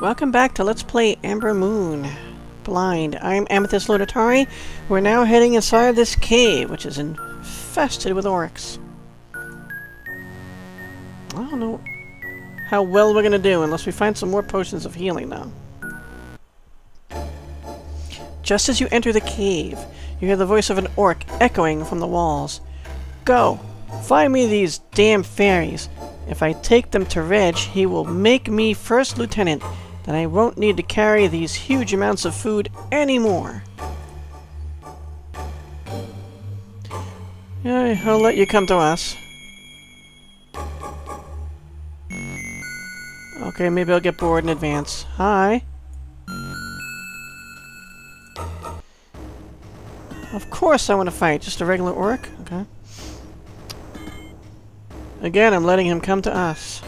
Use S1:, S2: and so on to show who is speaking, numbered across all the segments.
S1: Welcome back to Let's Play Ambermoon. Blind. I'm Amethyst Lunitari. We're now heading inside this cave, which is infested with orcs. I don't know how well we're gonna do unless we find some more potions of healing now. Just as you enter the cave, you hear the voice of an orc echoing from the walls. Go! Find me these damn fairies. If I take them to Reg, he will make me first lieutenant. Then I won't need to carry these huge amounts of food anymore. Yeah, I'll let you come to us. Okay, maybe I'll get bored in advance. Hi. Of course I want to fight. Just a regular orc? Okay. Again, I'm letting him come to us.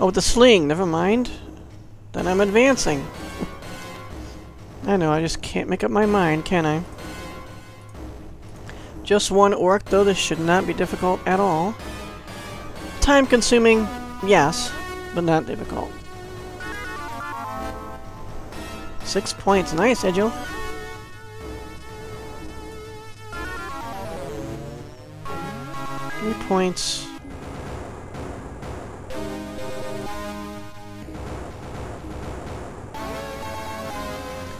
S1: Oh, with the sling. Never mind. Then I'm advancing. I know, I just can't make up my mind, can I? Just one orc, though this should not be difficult at all. Time consuming, yes, but not difficult. Six points. Nice, Egil. Three points.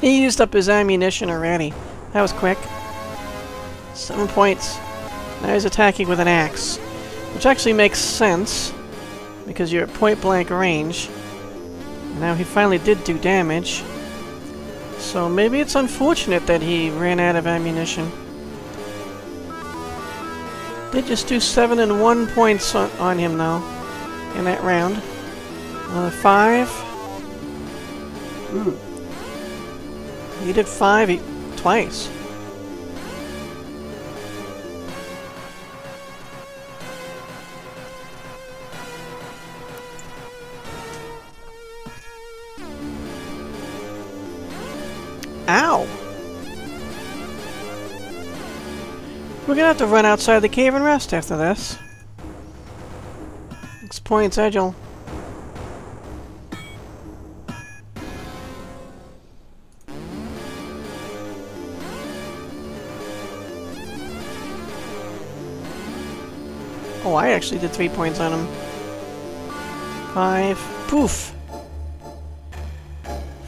S1: He used up his ammunition already. That was quick. Seven points. Now he's attacking with an axe. Which actually makes sense. Because you're at point blank range. Now he finally did do damage. So maybe it's unfortunate that he ran out of ammunition. Did just do 7 and 1 points on, on him though. In that round. Another 5. Ooh. He did 5 he, twice. Ow! We're gonna have to run outside the cave and rest after this. Six points, Egil. I actually did three points on him. Five. Poof!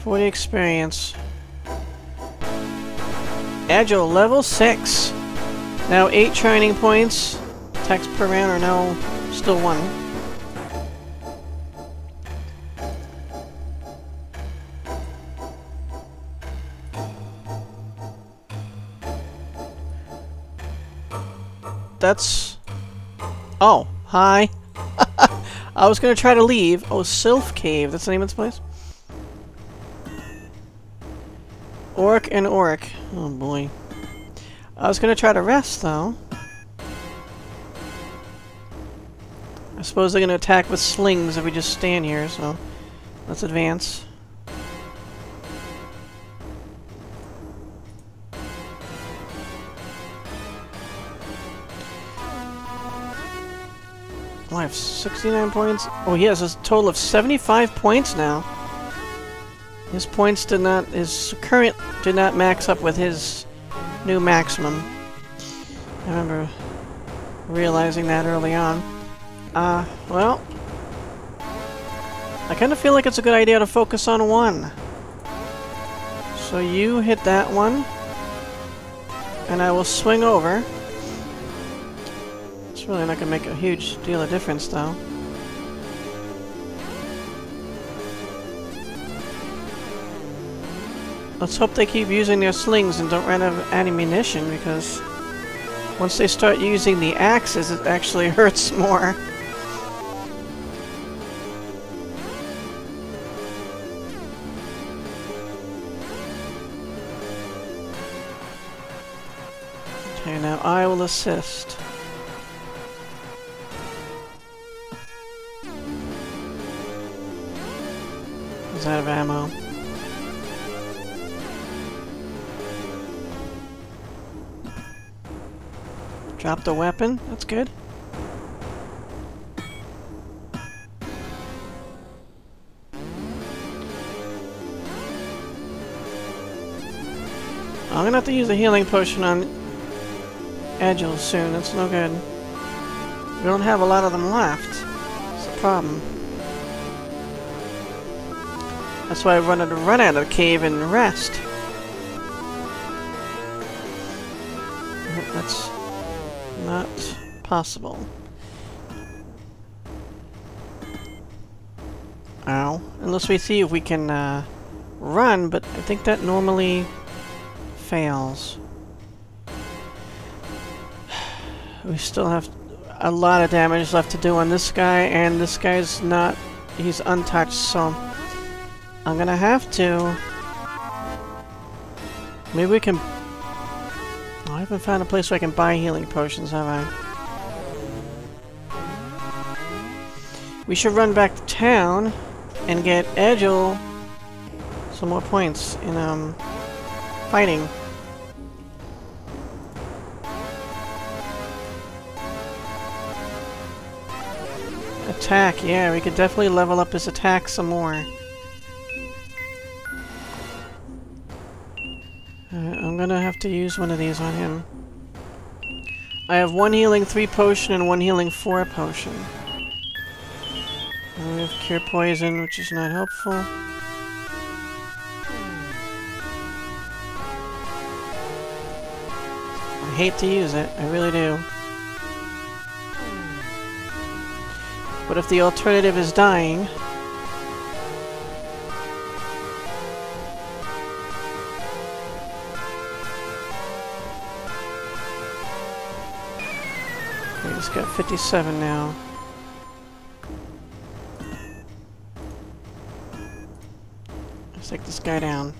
S1: 40 experience. Egil, level 6. Now 8 training points. Attacks per round are now still 1. That's... Oh, hi. I was gonna try to leave. Oh, Sylph Cave. That's the name of this place? Orc and Orc. Oh boy. I was gonna try to rest though. I suppose they're gonna attack with slings if we just stand here, so let's advance. I have 69 points. Oh, he has a total of 75 points now. His points did not, his current did not max up with his new maximum. I remember realizing that early on. Uh, well, I kind of feel like it's a good idea to focus on one. So you hit that one, and I will swing over. It's really not going to make a huge deal of difference, though. Let's hope they keep using their slings and don't run out of ammunition, because once they start using the axes, it actually hurts more. Okay, now I will assist. He's out of ammo. Drop the weapon. That's good. I'm gonna have to use a healing potion on Egil soon. That's no good. We don't have a lot of them left. It's a problem. That's why I wanted to run out of the cave and rest. That's not possible. Ow. Unless we see if we can uh, run, but I think that normally fails. We still have a lot of damage left to do on this guy, and this guy's not... he's untouched, so... I'm gonna have to... Maybe we can... Oh, I haven't found a place where I can buy healing potions, have I? We should run back to town and get Egil some more points in, um, fighting. Attack, yeah, we could definitely level up his attack some more. To use one of these on him. I have one healing 3 potion and one healing 4 potion. And we have cure poison, which is not helpful. I hate to use it, I really do. But if the alternative is dying... 57 now. Let's take this guy down.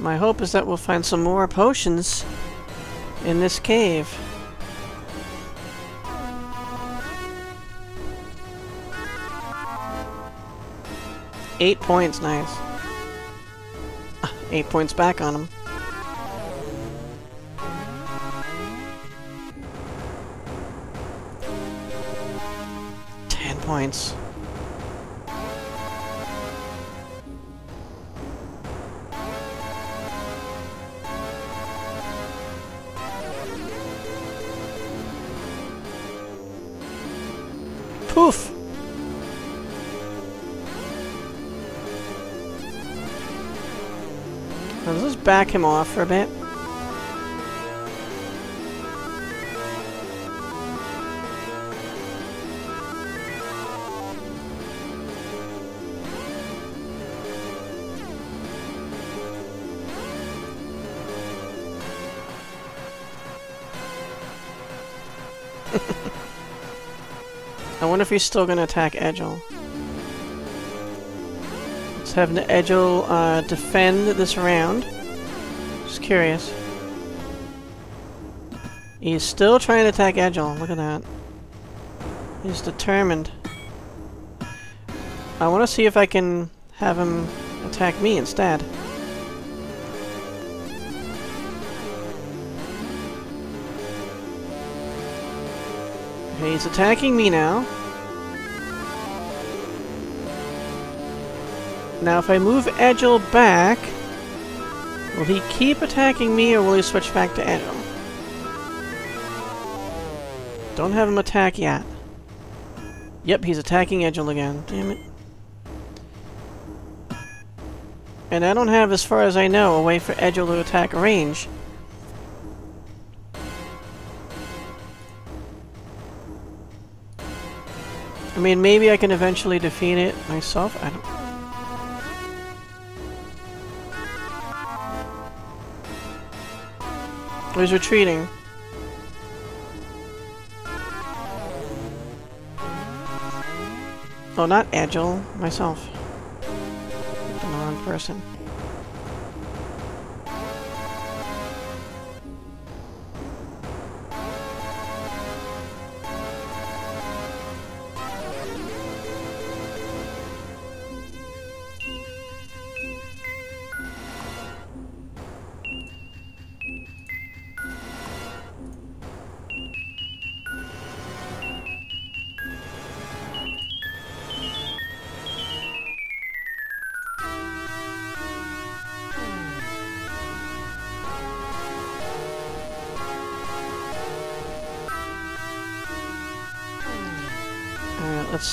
S1: My hope is that we'll find some more potions in this cave. Eight points, nice. Eight points back on him. Ten points. Back him off for a bit. I wonder if he's still gonna attack Egil. Let's have Egil uh, defend this round. Just curious. He's still trying to attack Egil. Look at that. He's determined. I want to see if I can have him attack me instead. He's attacking me now. Now if I move Egil back, will he keep attacking me or will he switch back to Egil? Don't have him attack yet. Yep, he's attacking Egil again. Damn it. And I don't have, as far as I know, a way for Egil to attack range. I mean, maybe I can eventually defeat it myself. I don't... he's retreating. Oh, not Egil. Myself. The wrong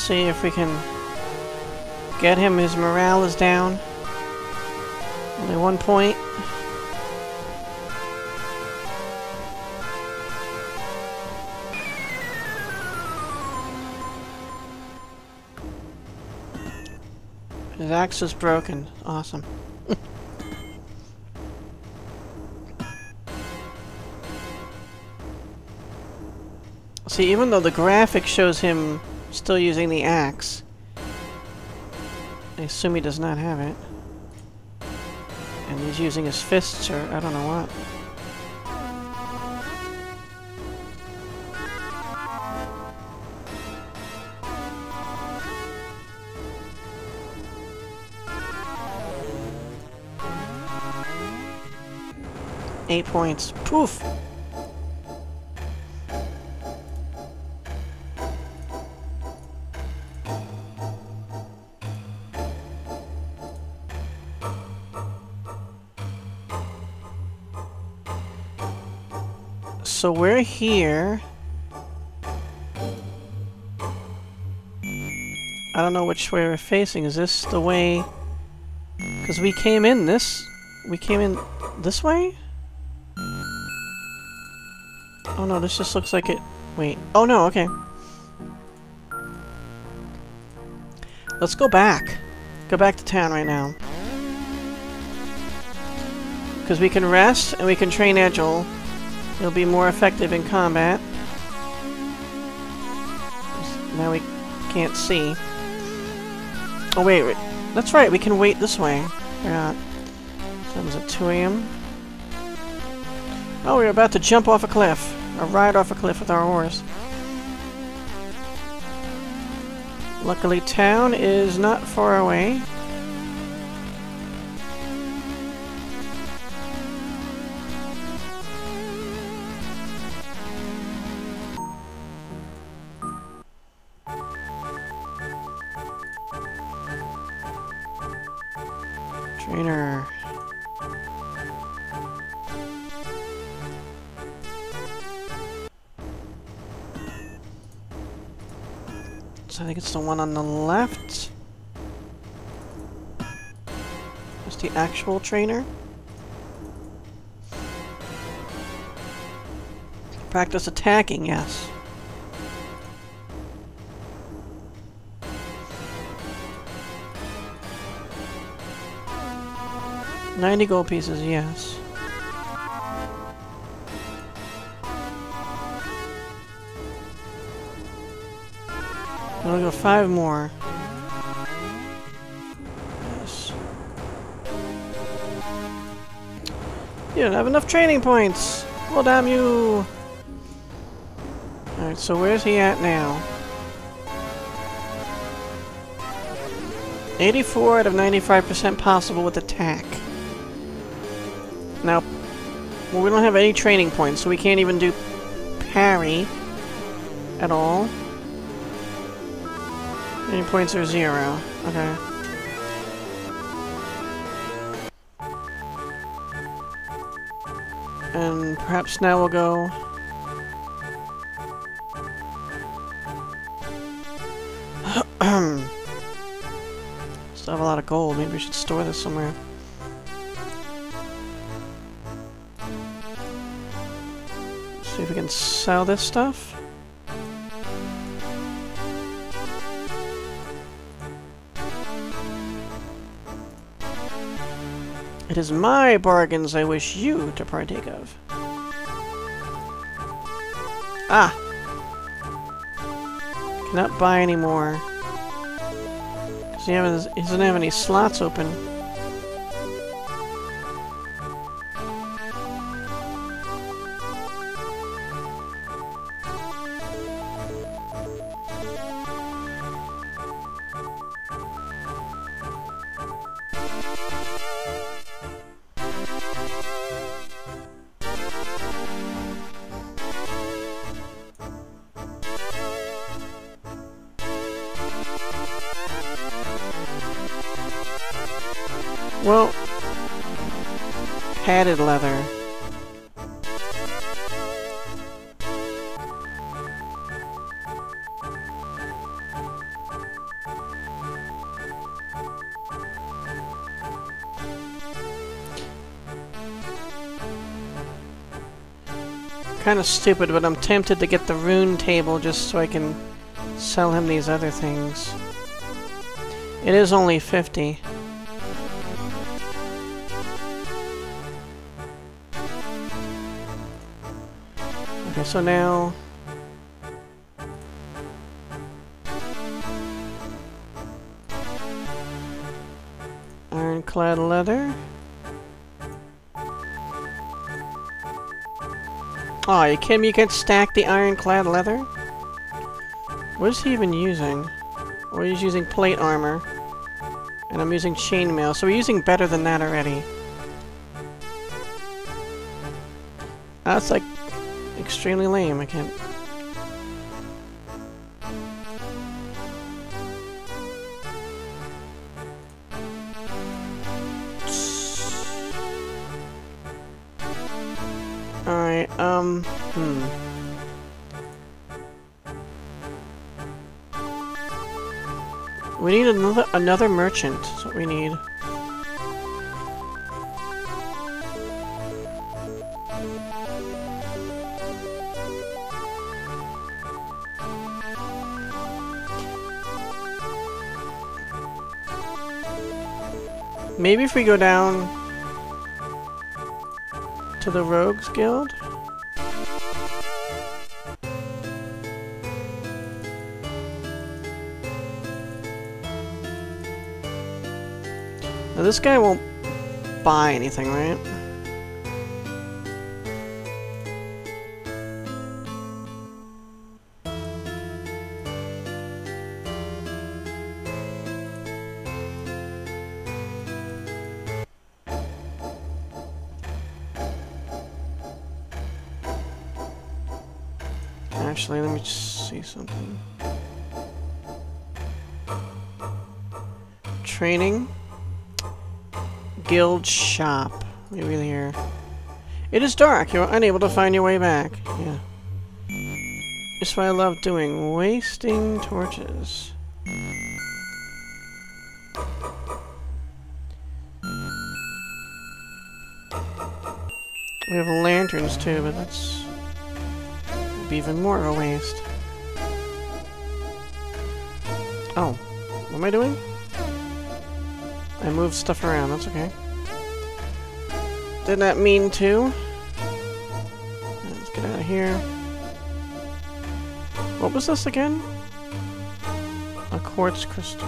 S1: see if we can get him. His morale is down. Only one point. His axe is broken. Awesome. See, even though the graphic shows him still using the axe, I assume he does not have it. And he's using his fists or I don't know what. Eight points. Poof! So we're here. I don't know which way we're facing. Is this the way... Because we came in this... We came in this way? Oh no, this just looks like it... Wait. Oh no, okay. Let's go back. Go back to town right now. Because we can rest and we can train Egil. He'll be more effective in combat. Now we can't see. Oh wait, wait. That's right, we can wait this way. Forgot. Time's at 2 a.m. Oh, we're about to jump off a cliff. Or ride off a cliff with our horse. Luckily, town is not far away. The one on the left. It's the actual trainer. Practice attacking, yes. Ninety gold pieces, yes. Gonna go five more. Yes. You don't have enough training points! Well, damn you! Alright, so where's he at now? 84 out of 95% possible with attack. Now, well, we don't have any training points, so we can't even do parry at all. Any points are zero. Okay. And perhaps now we'll go... Still have a lot of gold. Maybe we should store this somewhere. See if we can sell this stuff. It is my bargains I wish you to partake of. Ah! Cannot buy anymore. He doesn't have any slots open. Kind of stupid, but I'm tempted to get the rune table just so I can sell him these other things. It is only 50. Okay, so now... Ironclad leather. Oh, you kidding me? You can't stack the ironclad leather? What is he even using? Or he's using plate armor. And I'm using chainmail, so we're using better than that already. That's like extremely lame, I can't... hmm. We need another another merchant. That's what we need. Maybe if we go down to the Rogues Guild? This guy won't buy anything, right? Actually, let me just see something. Training. Guild shop. Maybe here. It is dark. You're unable to find your way back. Yeah. That's what I love doing. Wasting torches. We have lanterns too, but that's even more of a waste. Oh. What am I doing? I moved stuff around, that's okay. Did not that mean to. Let's get out of here. What was this again? A quartz crystal.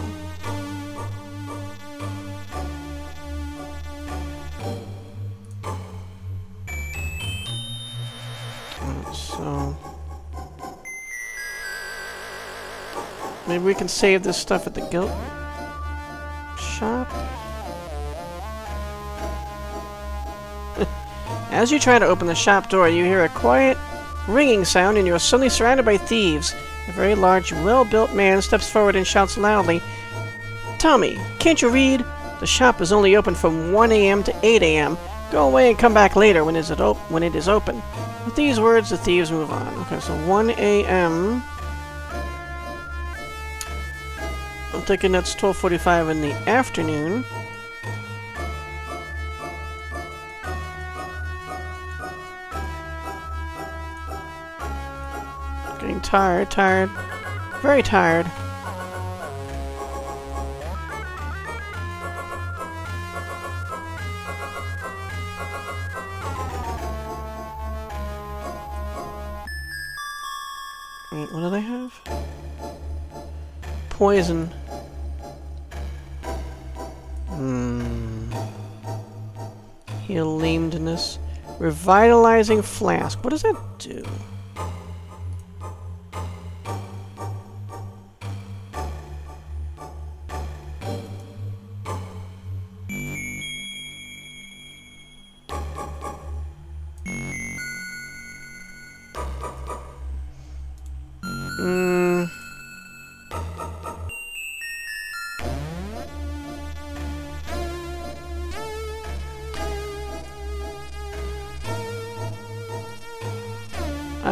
S1: So... Maybe we can save this stuff at the guild shop? As you try to open the shop door, you hear a quiet ringing sound and you are suddenly surrounded by thieves. A very large, well-built man steps forward and shouts loudly, Tommy, can't you read? The shop is only open from 1 a.m. to 8 a.m. Go away and come back later when, is it when it is open. With these words, the thieves move on. Okay, so 1 a.m. I'm thinking that's 12.45 in the afternoon. Tired, tired. Very tired. Wait, what do they have? Poison. Hmm. Heal lamedness. Revitalizing flask. What does that do?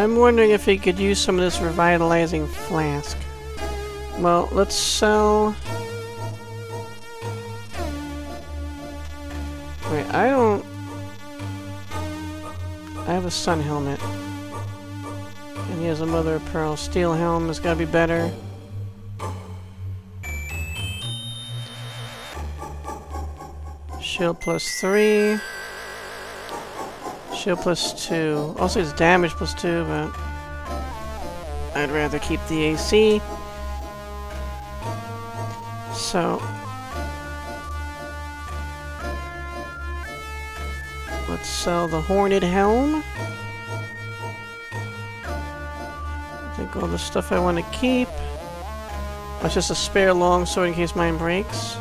S1: I'm wondering if he could use some of this revitalizing flask. Well, let's sell... Wait, I don't... I have a sun helmet. And he has a mother of pearl. Steel helm has gotta be better. Shield plus three. Shield plus two. Also it's damage plus two, but I'd rather keep the AC. So let's sell the Horned Helm. I think all the stuff I want to keep. It's just a spare longsword in case mine breaks.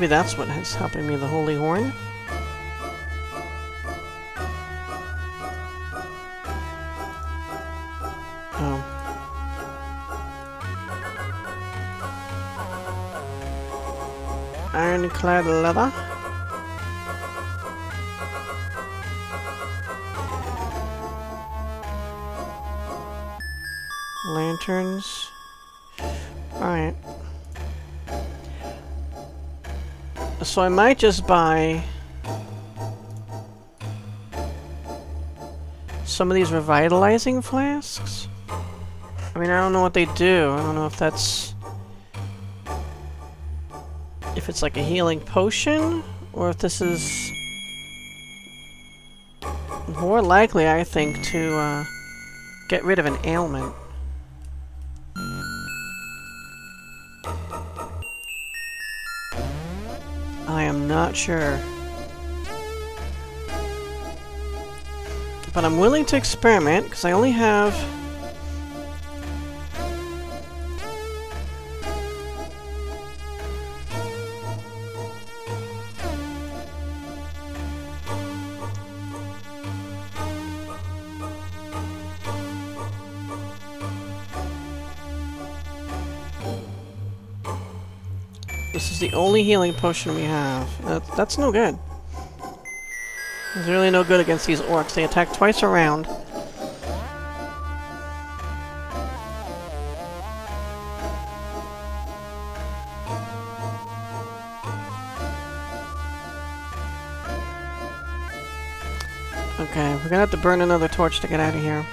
S1: Maybe that's what is helping me, the Holy Horn? Oh. Ironclad leather. Lanterns. So I might just buy some of these revitalizing flasks. I mean, I don't know what they do. I don't know if that's... If it's like a healing potion, or if this is... More likely, I think, to uh, get rid of an ailment. Not sure. But I'm willing to experiment, because I only have... This is the only healing potion we have. That, that's no good. It's really no good against these orcs. They attack twice around. Okay, we're gonna have to burn another torch to get out of here.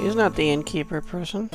S1: He's not the innkeeper person.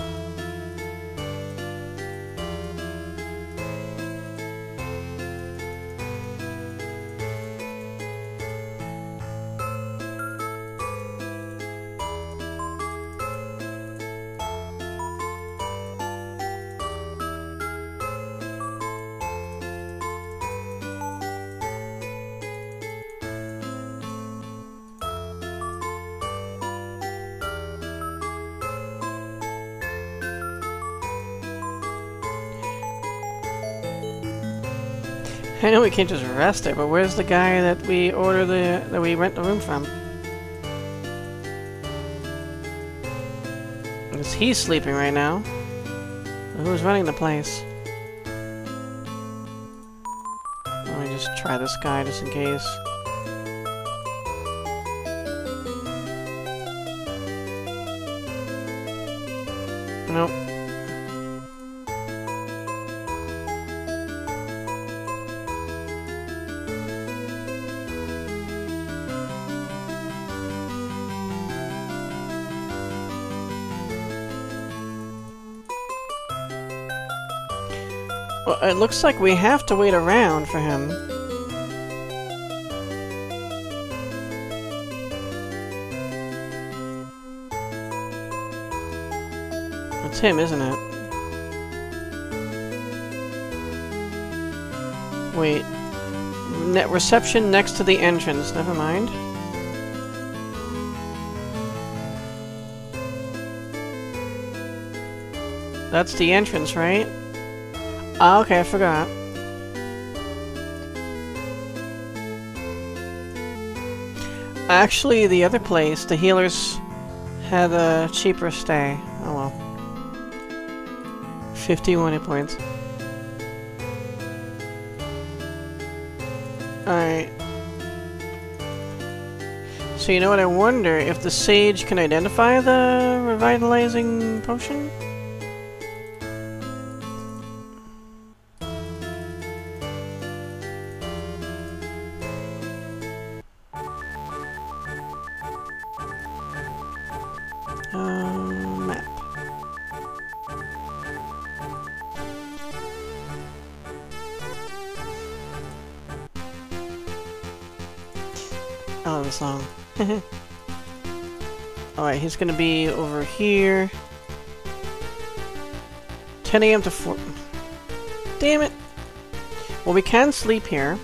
S1: We can't just arrest there, but where's the guy that we order the that we rent the room from? Because he's sleeping right now. Who's running the place? Let me just try this guy just in case. Well, it looks like we have to wait around for him. It's him, isn't it? Wait. Net reception next to the entrance. Never mind. That's the entrance, right? Ah, okay, I forgot. Actually, the other place, the healers had a cheaper stay. Oh well. 51 hit points. Alright. So you know what, I wonder if the sage can identify the revitalizing potion? He's gonna be over here. 10 a.m. to 4... Damn it! Well, we can sleep here.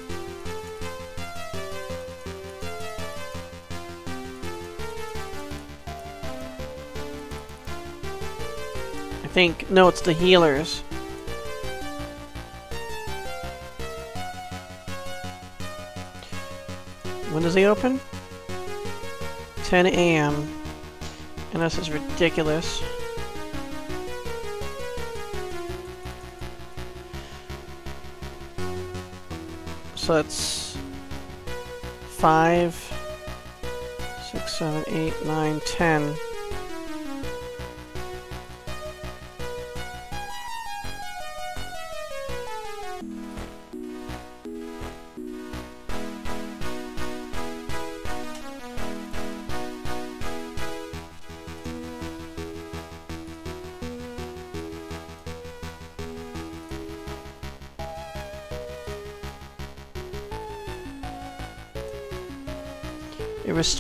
S1: I think... No, it's the healers. When does he open? 10 a.m. And this is ridiculous. So that's 5, 6, 7, 8, 9, 10.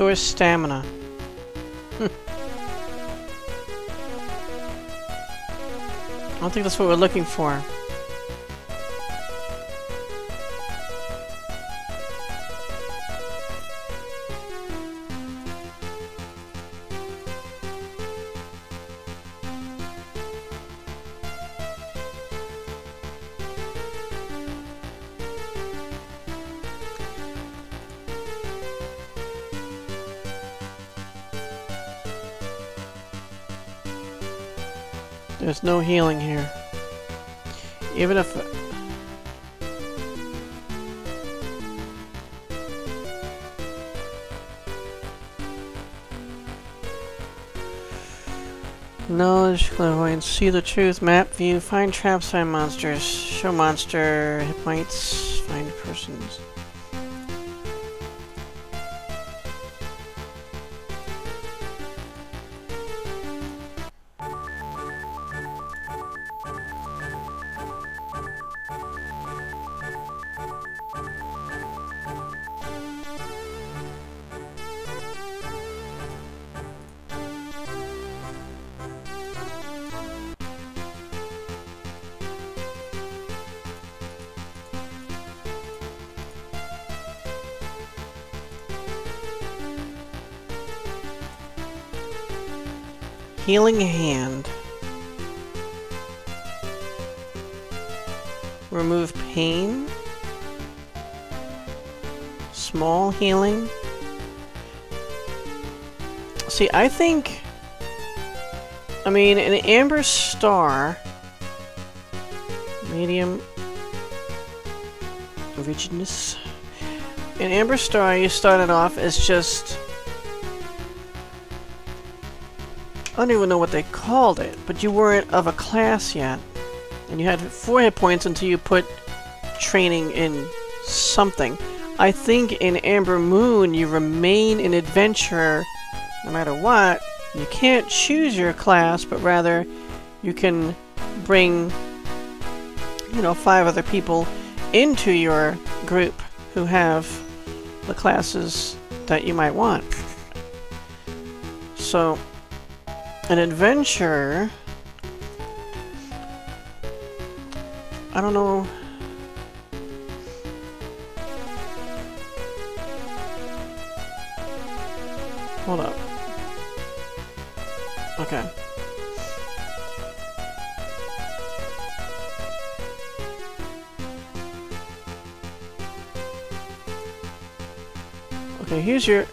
S1: Restores stamina. Hmm. I don't think that's what we're looking for. Knowledge, clairvoyance, see the truth, map view, find traps, find monsters, show monster, hit points, find persons. Healing Hand. Remove pain. Small healing. See, I think... I mean, an Amberstar... Medium... Rigidness... In Amberstar, you started off as just I don't even know what they called it, but you weren't of a class yet. And you had four hit points until you put training in something. I think in Ambermoon you remain an adventurer no matter what. You can't choose your class, but rather you can bring, you know, five other people into your group who have the classes that you might want. So, an adventure. I don't know. Hold up. Okay. Okay, here's your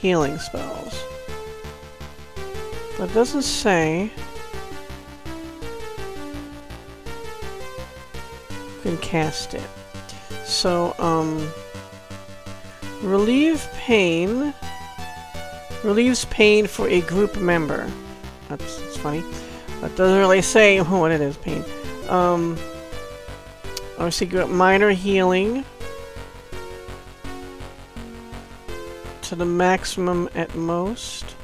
S1: healing spell. It doesn't say... You can cast it. So, um... Relieve pain... Relieves pain for a group member. That's, that's funny. That doesn't really say what it is, pain. Um... Obviously, minor healing. To the maximum at most.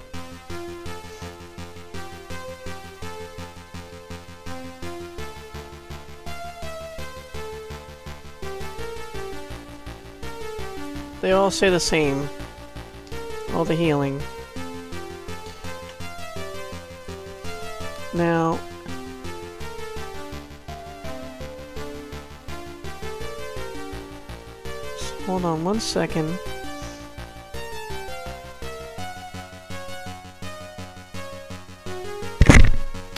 S1: They all say the same. All the healing. Now... Hold on one second.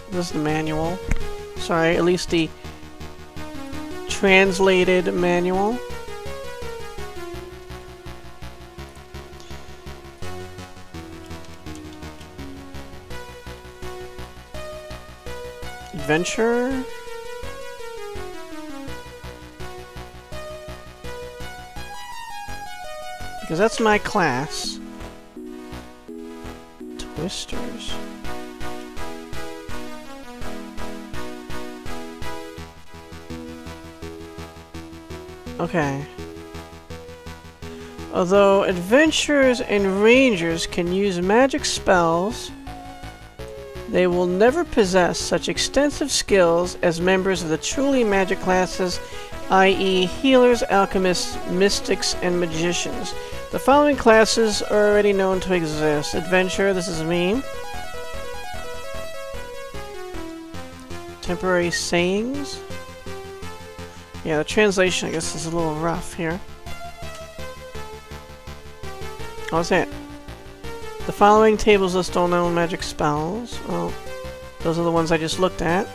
S1: This is the manual. Sorry, at least the translated manual. Adventure? Because that's my class. Twisters. Okay. Although adventurers and rangers can use magic spells, they will never possess such extensive skills as members of the truly magic classes, i.e. healers, alchemists, mystics, and magicians. The following classes are already known to exist. Adventure, this is me. Temporary sayings. Yeah, the translation, I guess, is a little rough here. How's that? Following tables list all known magic spells. Well, those are the ones I just looked at.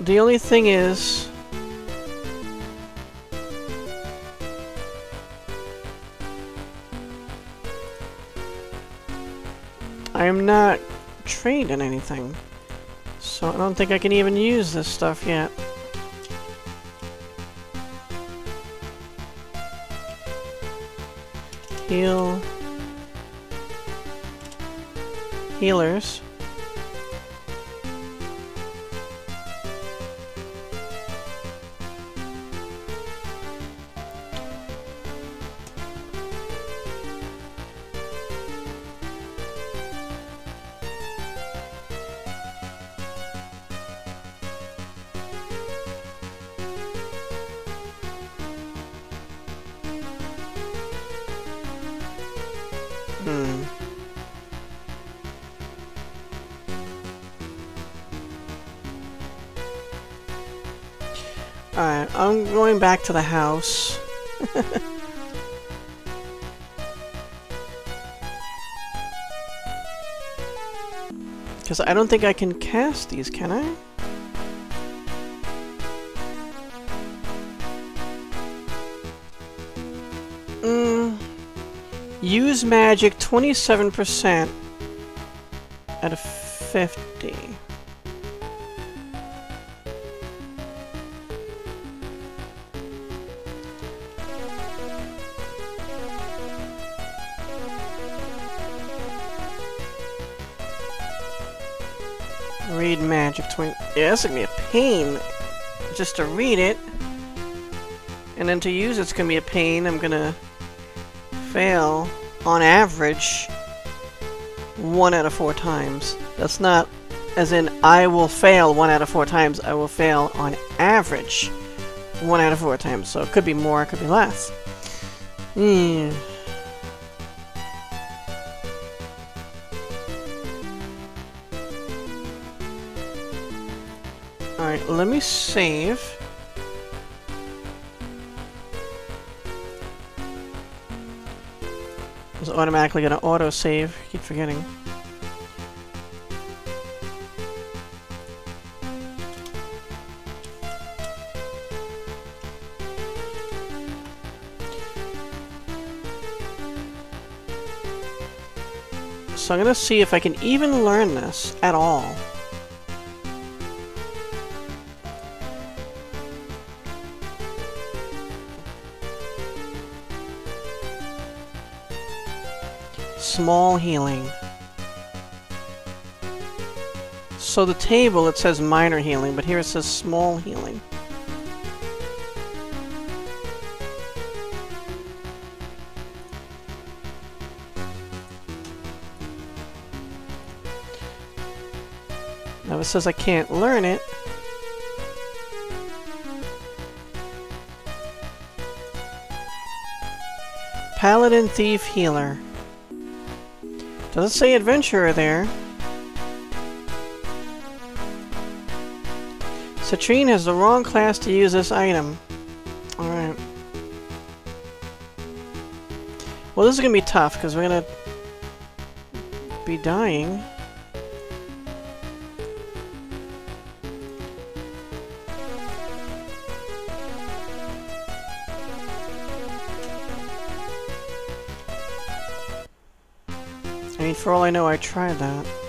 S1: The only thing is... I am not trained in anything. So I don't think I can even use this stuff yet. Heal. Healers. Back to the house. Because I don't think I can cast these, can I? Mm. Use magic 27% out of 50. Yeah, that's gonna be a pain just to read it. And then to use it's gonna be a pain. I'm gonna fail on average one out of four times. That's not as in I will fail one out of four times. I will fail on average one out of four times. So it could be more, it could be less. Hmm. save. It's automatically going to auto-save. keep forgetting. So I'm going to see if I can even learn this at all. Small healing. So the table, it says minor healing, but here it says small healing. Now it says I can't learn it. Paladin, Thief, Healer. Doesn't say Adventurer there. Citrine has the wrong class to use this item. Alright. Well, this is gonna be tough, because we're gonna be dying. For all I know, I tried that.